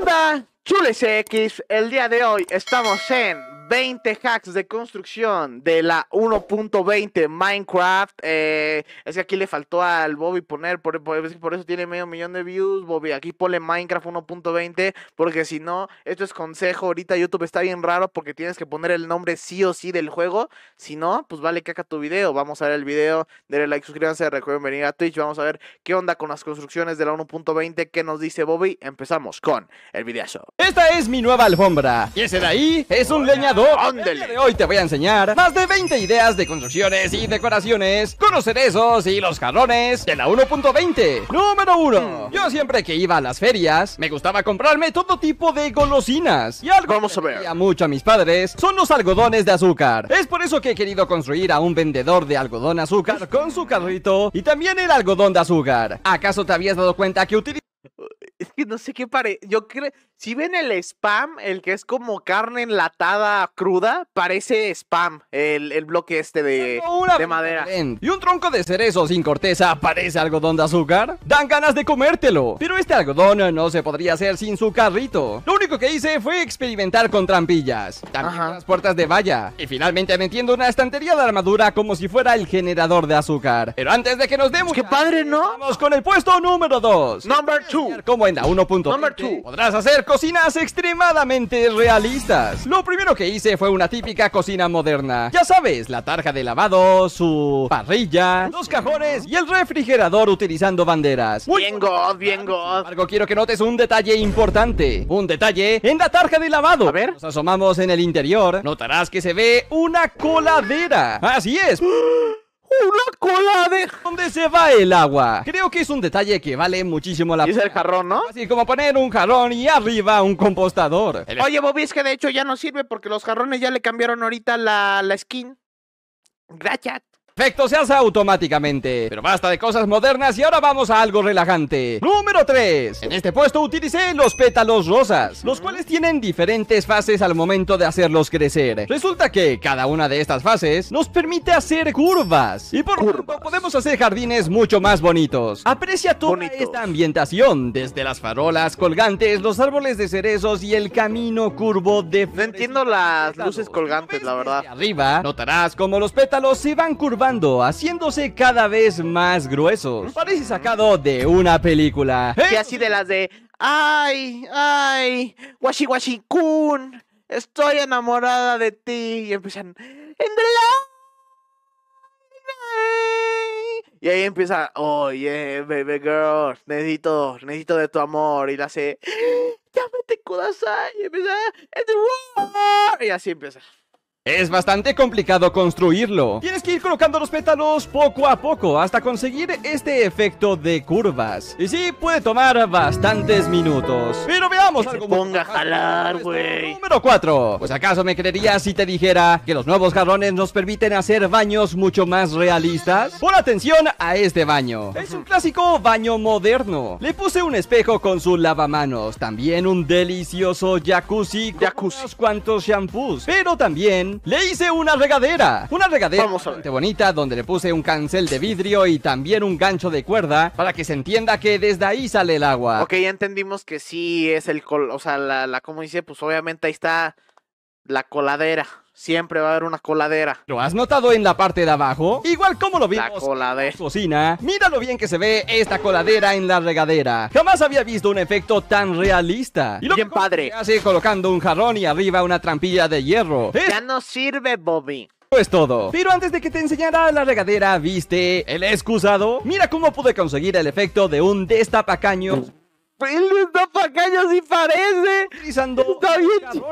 onda? El día de hoy estamos en 20 hacks de construcción de la 1.20 Minecraft. Eh, es que aquí le faltó al Bobby poner, por, por, por, eso tiene medio millón de views. Bobby, aquí ponle Minecraft 1.20, porque si no, esto es consejo. Ahorita YouTube está bien raro porque tienes que poner el nombre sí o sí del juego. Si no, pues vale caca tu video. Vamos a ver el video, denle like, suscríbanse, recuerden venir a Twitch. Vamos a ver qué onda con las construcciones de la 1.20, qué nos dice Bobby. Empezamos con el videazo. Esta es mi nueva alfombra. Y ese de ahí es un leñador. Ándele. De hoy te voy a enseñar más de 20 ideas de construcciones y decoraciones, conocer esos y los jarrones de la 1.20. Número 1. Yo siempre que iba a las ferias, me gustaba comprarme todo tipo de golosinas. Y algo Vamos a que ver. quería mucho a mis padres son los algodones de azúcar. Es por eso que he querido construir a un vendedor de algodón azúcar con su carrito y también el algodón de azúcar. ¿Acaso te habías dado cuenta que utiliza Es que no sé qué pare. Yo creo. Si ven el spam, el que es como carne enlatada cruda, parece spam. El, el bloque este de, de madera. Y un tronco de cerezo sin corteza parece algodón de azúcar. Dan ganas de comértelo. Pero este algodón no se podría hacer sin su carrito. Lo único que hice fue experimentar con trampillas. También Ajá. las puertas de valla. Y finalmente metiendo una estantería de armadura como si fuera el generador de azúcar. Pero antes de que nos demos. Qué padre, ¿no? Vamos con el puesto número 2. Number two. Como en la 1.20 Number two. podrás hacer cocinas extremadamente realistas. Lo primero que hice fue una típica cocina moderna. Ya sabes, la tarja de lavado, su parrilla, los cajones y el refrigerador utilizando banderas. Muy Bien god, bien sin god. embargo, quiero que notes un detalle importante. Un detalle en la tarja de lavado. A ver. Nos asomamos en el interior. Notarás que se ve una coladera. Así es. Una cola de. ¿Dónde se va el agua? Creo que es un detalle que vale mumuchísimo la Y es el jarrón, ¿no? Así como poner un jarrón y arriba un compostador. El Oye, Bobby, es que de hecho ya no sirve porque los jarrones ya le cambiaron ahorita la, la skin. Gracias. Efecto se hace automáticamente. Pero basta de cosas modernas y ahora vamos a algo relajante. Número 3. En este puesto utilicé los pétalos rosas, los cuales tienen diferentes fases al momento de hacerlos crecer. Resulta que cada una de estas fases nos permite hacer curvas. Y por tanto Curvas. podemos hacer jardines mucho más bonitos. Aprecia toda esta ambientación, desde las farolas colgantes, los árboles de cerezos y el camino curvo de No entiendo las luces colgantes, la verdad. Arriba notarás como los pétalos se van curvando, haciéndose cada vez más gruesos. Parece sacado de una película. Y así de las de. ¡Ay! ¡Ay! ¡Washi Washi Kun! Estoy enamorada de ti. Y empiezan. Y ahí empieza. Oye, baby girl. Necesito, necesito de tu amor. Y la hace. Llámate Kudasai. Y empieza. "In the war". Y así empieza. Es bastante complicado construirlo. Tienes que ir colocando los pétalos poco a poco hasta conseguir este efecto de curvas. Y sí, puede tomar bastantes minutos. Pero veamos Que algo ponga a jalar, Puesto güey. Número 4. Pues acaso me creerías si te dijera que los nuevos jarrones nos permiten hacer baños mucho más realistas? Pon atención a este baño. Es un clásico baño moderno. Le puse un espejo con su lavamanos, también un delicioso jacuzzi con Jacuzzi. unos cuantos shampoos, pero también le hice una regadera. Una regadera Vamos a ver. bastante bonita donde le puse un cancel de vidrio y también un gancho de cuerda para que se entienda que desde ahí sale el agua. Ok, ya entendimos que sí es el col, o sea, la, la como dice, pues obviamente ahí está la coladera. Siempre va a haber una coladera. ¿Lo has notado en la parte de abajo? Igual como lo La vimos coladera. en la cocina, mira lo bien que se ve esta coladera en la regadera. Jamás había visto un efecto tan realista. Y lo Bien padre. hace colocando un jarrón y arriba una trampilla de hierro. Ya no sirve, Bobby. es todo. Pero antes de que te enseñara la regadera, ¿viste el excusado? Mira cómo pude conseguir el efecto de un destapacaño El destapacaño sí parece. utilizando Está bien.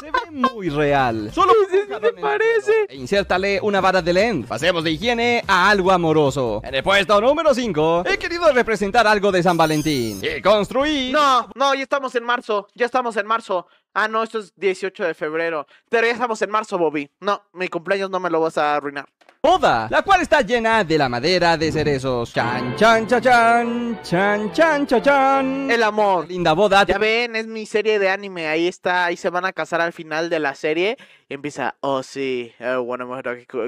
Se ve muy real. Solo el parece. E insértale una vara de lente. Pasemos de higiene a algo amoroso. En el puesto número 5, he querido representar algo de San Valentín. Y construí. No, no, ya estamos en marzo. Ya estamos en marzo. Ah, no, esto es 18 de febrero. Pero ya estamos en marzo, Bobby. No, mi cumpleaños no me lo vas a arruinar. Boda, la cual está llena de la madera de cerezos. Chan, chan, chan, chan, chan, chan, chan, chan. El amor. Linda boda. Ya ven, es mi serie de anime. Ahí está, ahí se van a casar al final de la serie. Y empieza, oh sí, eh, bueno,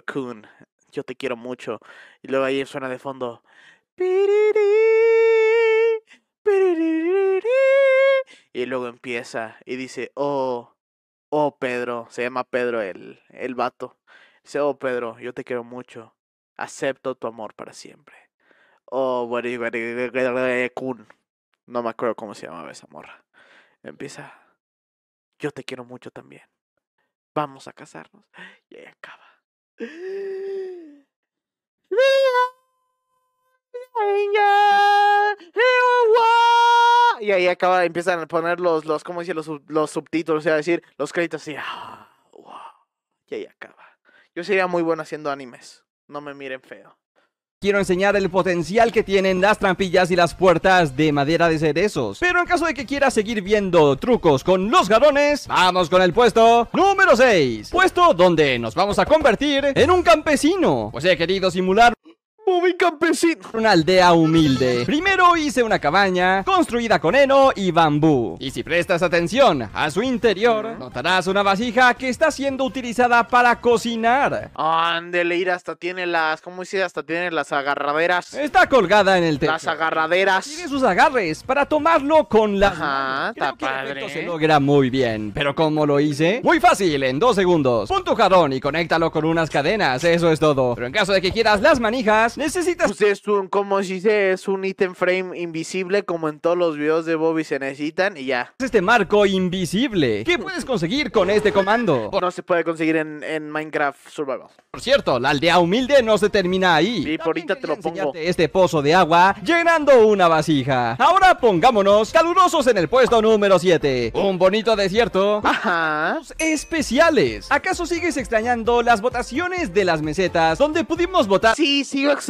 Kun, yo te quiero mucho. Y luego ahí suena de fondo. "Piriri, Y luego empieza y dice, oh, oh Pedro, se llama Pedro el, el vato. Dice, oh Pedro, yo te quiero mucho. Acepto tu amor para siempre. Oh, Kun. No me acuerdo cómo se llamaba esa morra. Empieza, yo te quiero mucho también. Vamos a casarnos. Y ahí acaba. Y ahí acaba, empiezan a poner los, los ¿cómo dice? Los, los subtítulos, o sea, decir, los créditos así. ah, Y ahí acaba. Yo sería muy bueno haciendo animes. No me miren feo. Quiero enseñar el potencial que tienen las trampillas y las puertas de madera de cerezos. Pero en caso de que quieras seguir viendo trucos con los garones, vamos con el puesto número 6. Puesto donde nos vamos a convertir en un campesino. Pues he querido simular Bobby campesino. una aldea humilde. Primero hice una cabaña construida con heno y bambú. Y si prestas atención a su interior, notarás una vasija que está siendo utilizada para cocinar. Ándele, ir hasta tiene las, ¿cómo dice? Hasta tiene las agarraderas. Está colgada en el techo. Las agarraderas. Tiene sus agarres para tomarlo con las Ajá, está padre. se logra muy bien. Pero ¿cómo lo hice? Muy fácil, en dos segundos. Pon tu jarrón y conéctalo con unas cadenas, eso es todo. Pero en caso de que quieras las manijas, necesitas Pues es un, como si se es un item frame invisible, como en todos los videos de Bobby se necesitan, y ya. este marco invisible. ¿Qué puedes conseguir con este comando? No se puede conseguir en, en Minecraft Survival. Por cierto, la aldea humilde no se termina ahí. Sí, por ahorita te lo pongo. Este pozo de agua llenando una vasija. Ahora pongámonos calurosos en el puesto número 7. Un bonito desierto. Ajá. especiales. ¿Acaso sigues extrañando las votaciones de las mesetas donde pudimos votar? Sí, sigo extrañando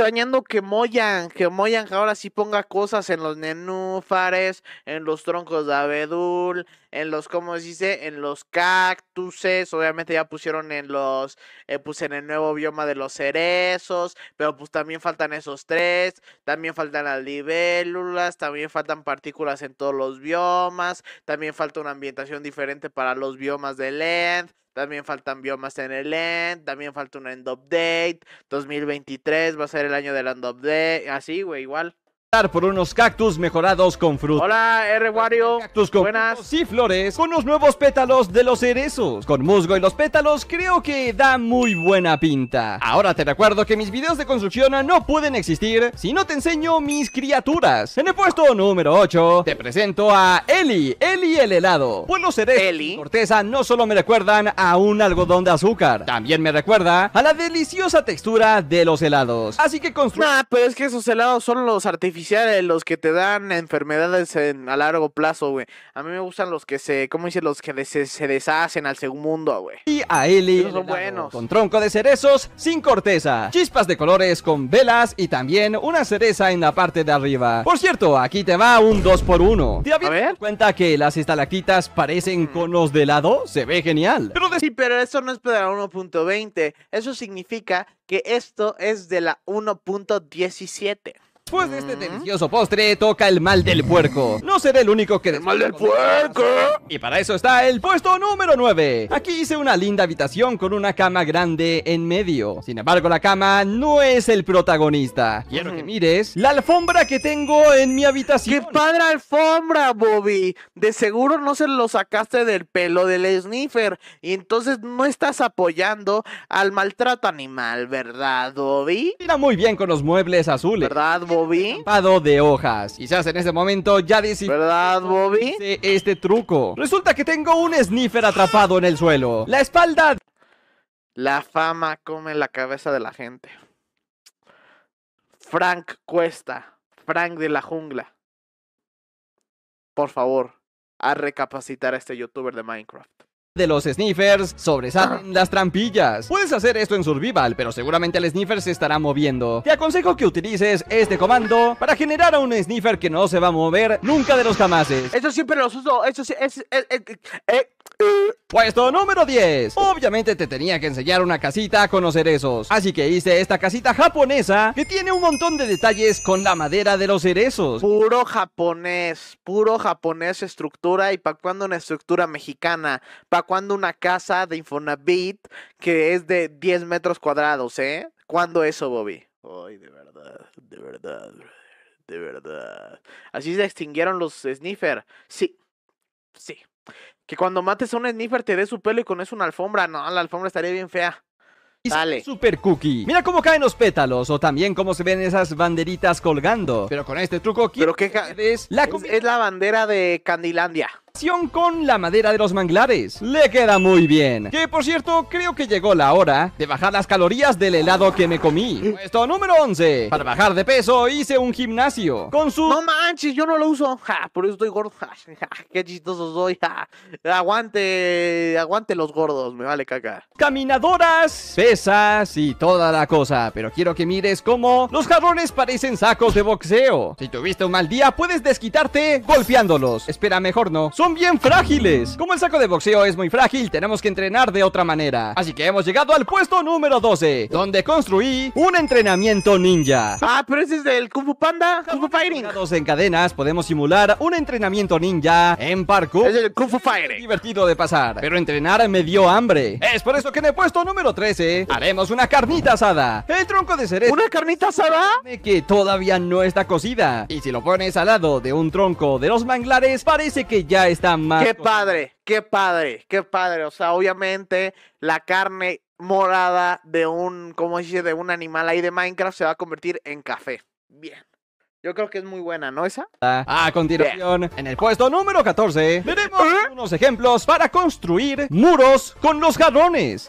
que Moyan, que Moyan ahora sí ponga cosas en los nenúfares, en los troncos de abedul, en los, ¿cómo se dice? En los cactuses, obviamente ya pusieron en los, eh, pues en el nuevo bioma de los cerezos, pero pues también faltan esos tres, también faltan las libélulas, también faltan partículas en todos los biomas, también falta una ambientación diferente para los biomas del End. También faltan biomas en el End, también falta un End Update, 2023 va a ser el año del End Update, así, güey, igual. Por unos cactus mejorados con frutos. Hola, R. Wario. Cactus con Buenas. y flores con los nuevos pétalos de los cerezos. Con musgo y los pétalos creo que da muy buena pinta. Ahora te recuerdo que mis videos de construcción no pueden existir si no te enseño mis criaturas. En el puesto número 8 te presento a Eli, Eli el helado. Pues los cerezos Eli. corteza no solo me recuerdan a un algodón de azúcar, también me recuerda a la deliciosa textura de los helados. Así que construye Nah, pero es que esos helados son los artificiales, los que te dan enfermedades en- a largo plazo, güey. A mí me gustan los que se, ¿cómo dice? Los que se, se deshacen al segundo, güey. Y a Eli Esos son buenos. con tronco de cerezos sin corteza, chispas de colores con velas y también una cereza en la parte de arriba. Por cierto, aquí te va un 2x1. ¿Te habías A ver. dado cuenta que las estalactitas parecen conos de helado? Se ve genial. Pero de Sí, pero eso no es la 1.20. Eso significa que esto es de la 1.17. Después de este delicioso postre, toca el mal del puerco. No seré el único que... mal del puerco! Y para eso está el puesto número 9. Aquí hice una linda habitación con una cama grande en medio. Sin embargo, la cama no es el protagonista. Quiero que mires la alfombra que tengo en mi ¡Qué habitación. padre alfombra, Bobby! De seguro no se lo sacaste del pelo del sniffer. Y entonces no estás apoyando al maltrato animal, ¿verdad, Bobby? Mira muy bien con los muebles azules. ¿Verdad, Bobby? Estampado de hojas. Quizás en este momento ya decidí ¿Verdad, Bobby? este truco. Resulta que tengo un sniffer atrapado en el suelo. La espalda La fama come la cabeza de la gente. Frank Cuesta. Frank de la jungla. Por favor, a recapacitar a este youtuber de Minecraft. De los sniffers sobresalen las trampillas. Puedes hacer esto en Survival, pero seguramente el sniffer se estará moviendo. Te aconsejo que utilices este comando para generar a un sniffer que no se va a mover nunca de los jamases. Eso siempre los uso. Eso sí, es, es- es- eh, eh. Puesto número 10. Obviamente te tenía que enseñar una casita a conocer esos. Así que hice esta casita japonesa que tiene un montón de detalles con la madera de los cerezos. Puro japonés, puro japonés estructura y para cuando una estructura mexicana, para cuando una casa de Infonavit que es de 10 metros cuadrados, ¿eh? ¿Cuándo eso, Bobby? Ay, de verdad, de verdad, de verdad. Así se extinguieron los sniffer. Sí, sí. Que cuando mates a un sniffer te dé su pelo y con eso una alfombra. No, la alfombra estaría bien fea. Dale. Super Cookie. Mira cómo caen los pétalos o también cómo se ven esas banderitas colgando. Pero con este truco Pero qué es la Es, es la bandera de Candilandia. Con la madera de los manglares. Le queda muy bien. Que por cierto, creo que llegó la hora de bajar las calorías del helado que me comí. Puesto número 11. Para bajar de peso hice un gimnasio. Con su No manches, yo no lo uso. Ja, por eso estoy gordo. Ja, ja, qué chistoso soy. Aguante, aguante los gordos, me vale caca. caminadoras, pesas y toda la cosa. Pero quiero que mires cómo los jarrones parecen sacos de boxeo. Si tuviste un mal día, puedes desquitarte golpeándolos. Espera, mejor no. Son bien frágiles. Como el saco de boxeo es muy frágil, tenemos que entrenar de otra manera. Así que hemos llegado al puesto número 12, donde construí un entrenamiento ninja. Ah, pero ese es del Kung Fu Panda, Kung Fu Fighting. En cadenas, podemos simular un entrenamiento ninja en parkour. Es el Kung Fu Es Fighting. divertido de pasar, pero entrenar me dio hambre. Es por eso que en el puesto número 13 haremos una carnita asada. El tronco de cerezo ¿Una carnita asada? que todavía no está cocida. Y si lo pones al lado de un tronco de los manglares, parece que ya está más. Qué padre, qué padre, qué padre. O sea, obviamente la carne morada de un, ¿cómo se dice? De un animal ahí de Minecraft se va a convertir en café. Bien. Yo creo que es muy buena, ¿no esa? A continuación, en el puesto número 14, veremos unos ejemplos para construir muros con los jarrones,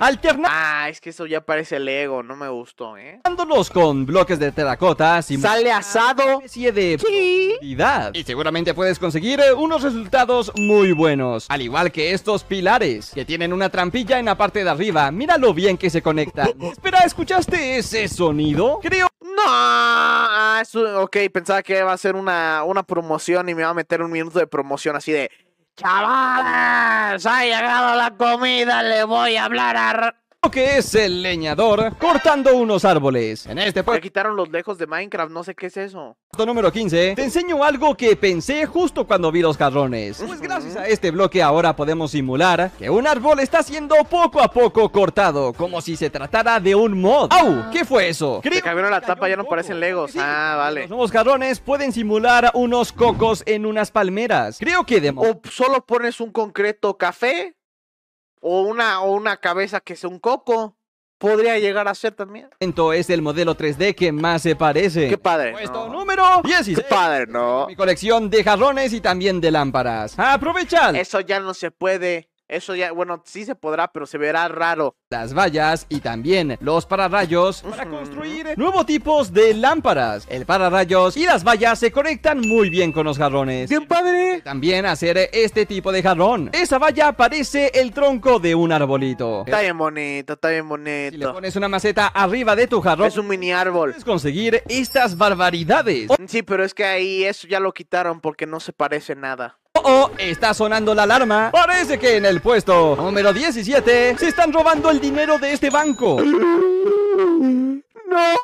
Ah, es que eso ya parece Lego, no me gustó, ¿eh? alternándolos con bloques de terracota. Sale asado. especie de Sí. Y seguramente puedes conseguir eh, unos resultados muy buenos. Al igual que estos pilares, que tienen una trampilla en la parte de arriba. Mira lo bien que se conectan. Espera, ¿escuchaste ese sonido? Creo No, ah, eso- ok, pensaba que iba a ser una, una promoción y me iba a meter un minuto de promoción así de Chavales, ha llegado la comida, le voy a hablar a... Ra-". que es el leñador cortando unos árboles. En este Ya puesto quitaron los lejos de Minecraft, no sé qué es eso. número 15, te enseño algo que pensé justo cuando vi los jarrones. Pues gracias a este bloque ahora podemos simular que un árbol está siendo poco a poco cortado, como si se tratara de un mod. ¡Au! ¿Qué fue eso? Se Creo cambiaron la tapa, ya no parecen Legos. Sí, Ah, vale. Los nuevos jarrones pueden simular unos cocos en unas palmeras. Creo que de O solo pones un concreto café o una, o una cabeza que sea un coco. Podría llegar a ser también. es el modelo 3D que más se parece. Qué padre. Puesto no. número 16. Qué padre, ¿no? Mi colección de jarrones y también de lámparas. Aprovechad Eso ya no se puede. Eso ya, bueno, sí se podrá, pero se verá raro. las vallas y también los pararrayos para construir nuevos tipos de lámparas. El pararrayos y las vallas se conectan muy bien con los jarrones. ¡Bien padre! También hacer este tipo de jarrón. Esa valla parece el tronco de un arbolito. Está bien bonito, está bien Si le bonito. pones una maceta arriba de tu jarrón, Es un mini árbol. puedes conseguir estas barbaridades. Sí, pero es que ahí eso ya lo quitaron porque no se parece nada. Está sonando la alarma. Parece que en el puesto número 17 se están robando el dinero de este banco. ¡No!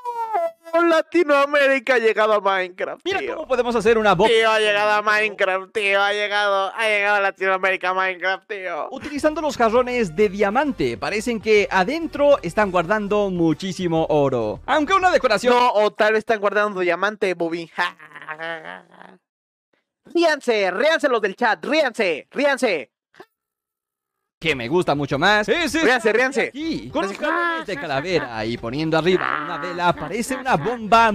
Latinoamérica ha llegado a Minecraft, Mira tío. cómo podemos hacer una bomba. Tío, ha llegado a Minecraft, tío. Ha llegado, ha llegado a Latinoamérica a Minecraft, tío. Utilizando los jarrones de diamante, parecen que adentro están guardando muchísimo oro. Aunque una decoración No, o tal vez están guardando diamante, Bobby. Ríanse, ríanse los del chat, ríanse, ríanse. que me gusta mucho más es esta Ríanse, ríanse. aquí, con los de calavera y poniendo arriba una vela parece una bomba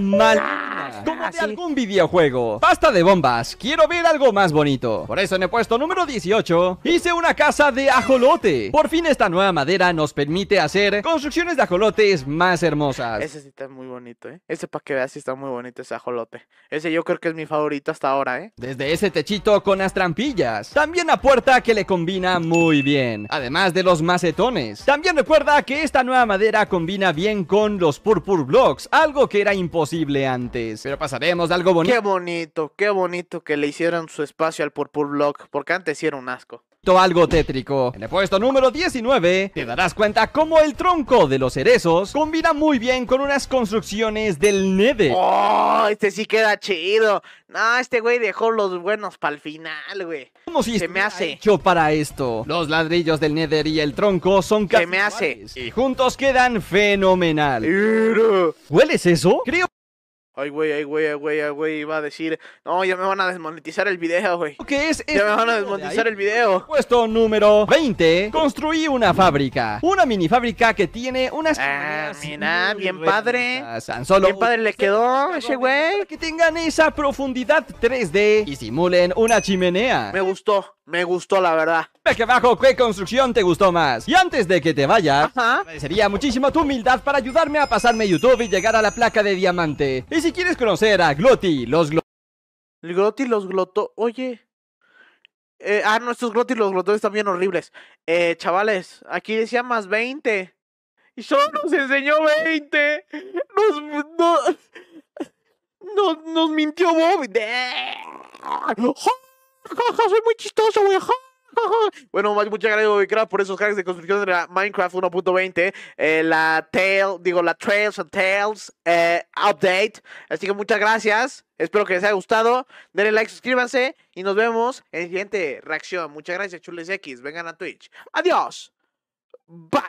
como de algún videojuego. Basta de bombas, quiero ver algo más bonito. Por eso en el puesto número 18 hice una casa de ajolote. Por fin esta nueva madera nos permite hacer construcciones de ajolotes más hermosas. Ese sí está muy bonito, ¿eh? Ese para que veas sí está muy bonito ese ajolote. Ese yo creo que es mi favorito hasta ahora, ¿eh? Desde ese techito con las trampillas. También la puerta que le combina muy bien. Además de los macetones. También recuerda que esta nueva madera combina bien con los purpur blocks. Algo que era imposible antes. Pero pasaremos de algo bonito Qué bonito, qué bonito que le hicieron su espacio al Purple Block, porque antes sí era un asco. algo tétrico. En el puesto número 19 te darás cuenta cómo el tronco de los cerezos combina muy bien con unas construcciones del Nether. ¡Oh! Este sí queda chido. No, este güey dejó los buenos para el final, güey. Como si Se me hace. hecho para esto. Los ladrillos del Nether y el tronco son casi me hace. Y juntos quedan fenomenal. ¿Hueles eso? Creo Ay, güey, ay, güey, ay, güey, ay, güey, iba a decir, no, ya me van a desmonetizar el video, güey. ¿Qué es Ya me van a desmonetizar de el video. Puesto número 20. Construí una fábrica. Una mini fábrica que tiene unas Ah, mira, bien padre. Tan solo Bien padre le quedó ese güey. Para que tengan esa profundidad 3D y simulen una chimenea. Me gustó, me gustó, la verdad. Aquí abajo, ¿qué construcción te gustó más? Y antes de que te vayas, Ajá. agradecería muchísimo tu humildad para ayudarme a pasarme YouTube y llegar a la placa de diamante. Y si quieres conocer a Gloti, los Glo- El Gloti y los glotó. Oye. Eh, ah, no, estos Gloti y los glotones están bien horribles. Eh, chavales, aquí decía más 20. Y solo nos enseñó 20. Nos, no- nos, nos mintió Bobby. Soy muy chistoso, güey. Bueno, muchas gracias, Bobby Craft, por esos hacks de construcción de la Minecraft 1.20. eh, la Tail, digo, la Trails and Tales eh, Update. Así que muchas gracias. Espero que les haya gustado. Denle like, suscríbanse y nos vemos en la siguiente reacción. Muchas gracias, Chules X. Vengan a Twitch. Adiós. Bye.